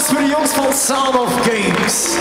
applaus voor de jongens van Sound of Games.